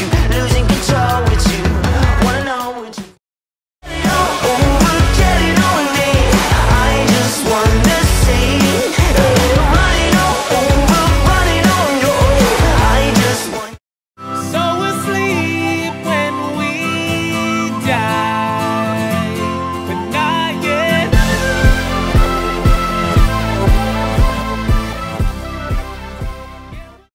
you.